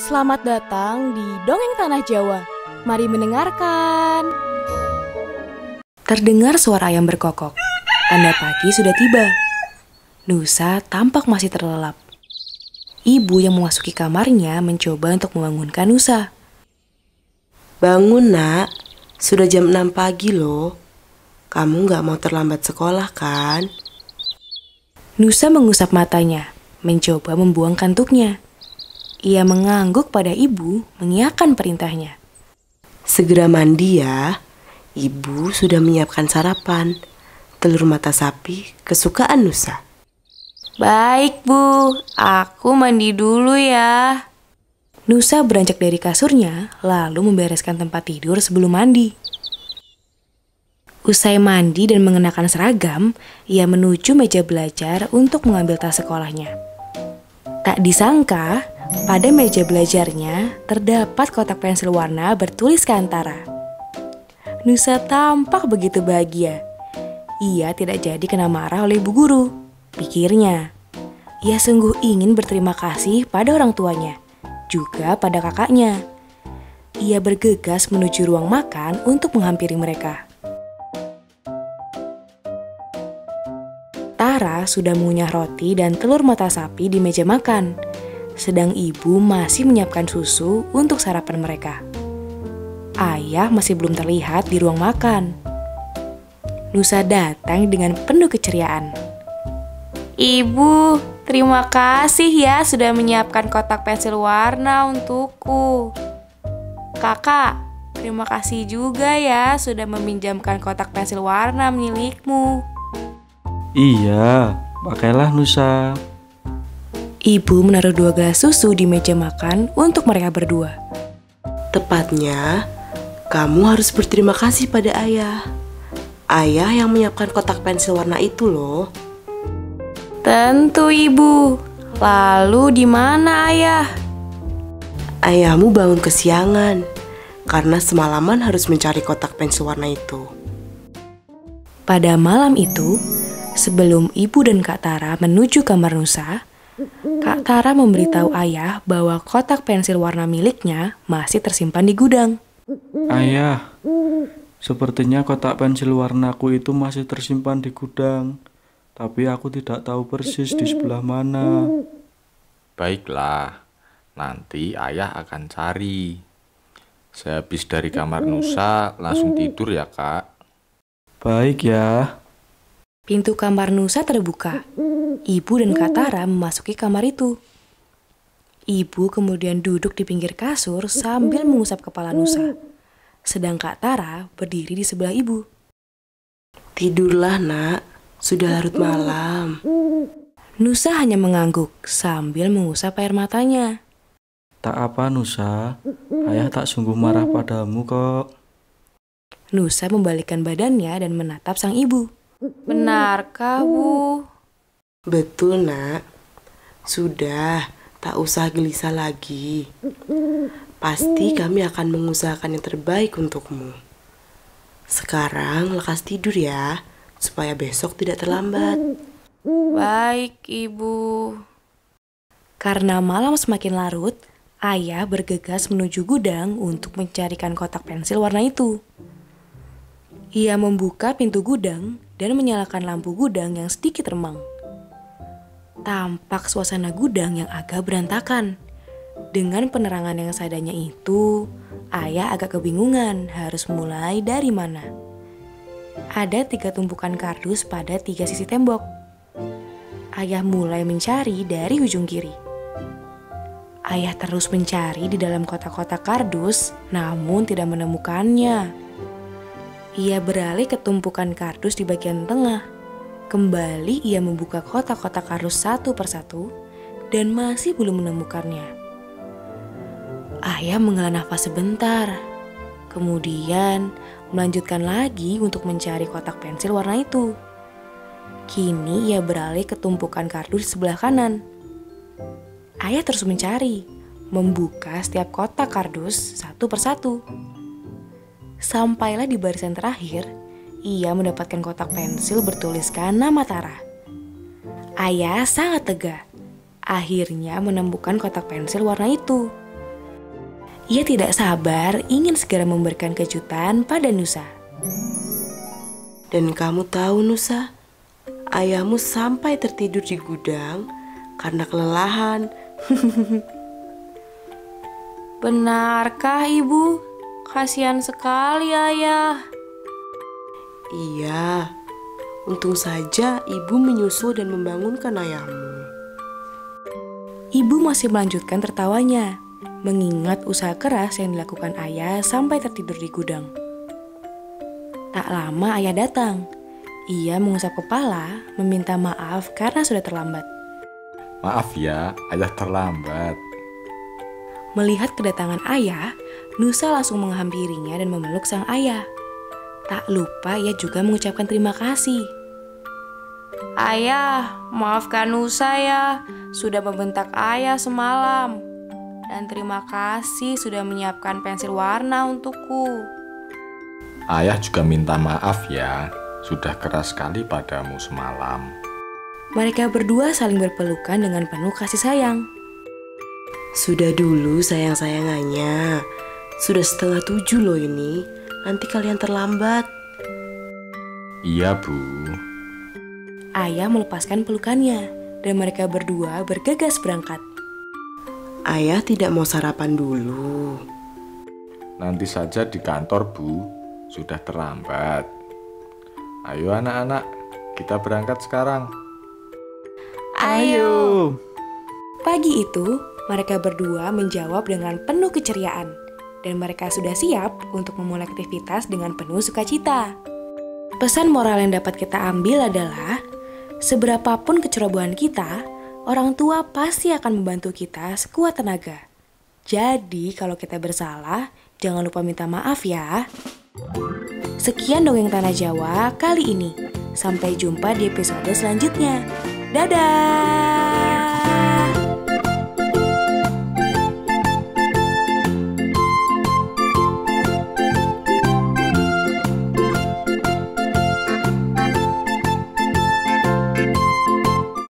Selamat datang di Dongeng Tanah Jawa. Mari mendengarkan. Terdengar suara ayam berkokok. Tanda pagi sudah tiba. Nusa tampak masih terlelap. Ibu yang memasuki kamarnya mencoba untuk membangunkan Nusa. Bangun nak, sudah jam 6 pagi loh. Kamu nggak mau terlambat sekolah kan? Nusa mengusap matanya, mencoba membuang kantuknya. Ia mengangguk pada ibu, mengiakan perintahnya. Segera mandi ya. Ibu sudah menyiapkan sarapan. Telur mata sapi kesukaan Nusa. Baik, Bu. Aku mandi dulu ya. Nusa beranjak dari kasurnya, lalu membereskan tempat tidur sebelum mandi. Usai mandi dan mengenakan seragam, ia menuju meja belajar untuk mengambil tas sekolahnya. Tak disangka, pada meja belajarnya terdapat kotak pensil warna bertulis Kantara. Nusa tampak begitu bahagia. Ia tidak jadi kena marah oleh ibu guru, pikirnya. Ia sungguh ingin berterima kasih pada orang tuanya, juga pada kakaknya. Ia bergegas menuju ruang makan untuk menghampiri mereka. Tara sudah mengunyah roti dan telur mata sapi di meja makan sedang ibu masih menyiapkan susu untuk sarapan mereka. Ayah masih belum terlihat di ruang makan. Nusa datang dengan penuh keceriaan. Ibu, terima kasih ya sudah menyiapkan kotak pensil warna untukku. Kakak, terima kasih juga ya sudah meminjamkan kotak pensil warna milikmu. Iya, pakailah Nusa. Ibu menaruh dua gelas susu di meja makan untuk mereka berdua. Tepatnya, kamu harus berterima kasih pada ayah. Ayah yang menyiapkan kotak pensil warna itu loh. Tentu ibu. Lalu di mana ayah? Ayahmu bangun kesiangan karena semalaman harus mencari kotak pensil warna itu. Pada malam itu, sebelum ibu dan Kak Tara menuju kamar Nusa, Kak Tara memberitahu ayah bahwa kotak pensil warna miliknya masih tersimpan di gudang. Ayah, sepertinya kotak pensil warnaku itu masih tersimpan di gudang, tapi aku tidak tahu persis di sebelah mana. Baiklah, nanti ayah akan cari. Sehabis dari kamar Nusa, langsung tidur ya kak. Baik ya. Pintu kamar Nusa terbuka. Ibu dan Kak Tara memasuki kamar itu. Ibu kemudian duduk di pinggir kasur sambil mengusap kepala Nusa. Sedang Kak Tara berdiri di sebelah ibu. Tidurlah nak, sudah larut malam. Nusa hanya mengangguk sambil mengusap air matanya. Tak apa Nusa, ayah tak sungguh marah padamu kok. Nusa membalikkan badannya dan menatap sang ibu. Benarkah, Bu? Betul nak. Sudah, tak usah gelisah lagi. Pasti kami akan mengusahakan yang terbaik untukmu. Sekarang lekas tidur ya, supaya besok tidak terlambat. Baik, Ibu. Karena malam semakin larut, ayah bergegas menuju gudang untuk mencarikan kotak pensil warna itu. Ia membuka pintu gudang dan menyalakan lampu gudang yang sedikit remang. Tampak suasana gudang yang agak berantakan. Dengan penerangan yang seadanya itu, ayah agak kebingungan harus mulai dari mana. Ada tiga tumpukan kardus pada tiga sisi tembok. Ayah mulai mencari dari ujung kiri. Ayah terus mencari di dalam kotak-kotak kardus, namun tidak menemukannya. Ia beralih ke tumpukan kardus di bagian tengah. Kembali ia membuka kotak-kotak kardus satu persatu dan masih belum menemukannya. Ayah menghela nafas sebentar. Kemudian melanjutkan lagi untuk mencari kotak pensil warna itu. Kini ia beralih ke tumpukan kardus sebelah kanan. Ayah terus mencari, membuka setiap kotak kardus satu persatu. Sampailah di barisan terakhir, ia mendapatkan kotak pensil bertuliskan nama Tara. Ayah sangat tega. Akhirnya menemukan kotak pensil warna itu. Ia tidak sabar ingin segera memberikan kejutan pada Nusa. Dan kamu tahu Nusa, ayahmu sampai tertidur di gudang karena kelelahan. Benarkah ibu? Kasihan sekali ayah. Iya, untung saja ibu menyusul dan membangunkan ayahmu. Ibu masih melanjutkan tertawanya, mengingat usaha keras yang dilakukan ayah sampai tertidur di gudang. Tak lama ayah datang. Ia mengusap kepala, meminta maaf karena sudah terlambat. Maaf ya, ayah terlambat. Melihat kedatangan ayah, Nusa langsung menghampirinya dan memeluk sang ayah. Tak lupa ia juga mengucapkan terima kasih. Ayah, maafkan Nusa ya, sudah membentak ayah semalam. Dan terima kasih sudah menyiapkan pensil warna untukku. Ayah juga minta maaf ya, sudah keras sekali padamu semalam. Mereka berdua saling berpelukan dengan penuh kasih sayang. Sudah dulu sayang-sayangannya. Sudah setengah tujuh loh ini. Nanti kalian terlambat. Iya bu, Ayah melepaskan pelukannya, dan mereka berdua bergegas berangkat. Ayah tidak mau sarapan dulu. nanti saja di kantor bu, sudah terlambat. Ayo anak-anak, kita berangkat sekarang. Ayo. Pagi itu, mereka berdua menjawab dengan penuh keceriaan, dan mereka sudah siap untuk memulai aktivitas dengan penuh sukacita. Pesan moral yang dapat kita ambil adalah, seberapapun kecerobohan kita, orang tua pasti akan membantu kita sekuat tenaga. Jadi, kalau kita bersalah, jangan lupa minta maaf ya. Sekian dongeng Tanah Jawa kali ini. Sampai jumpa di episode selanjutnya. Dadah!